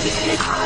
Ah!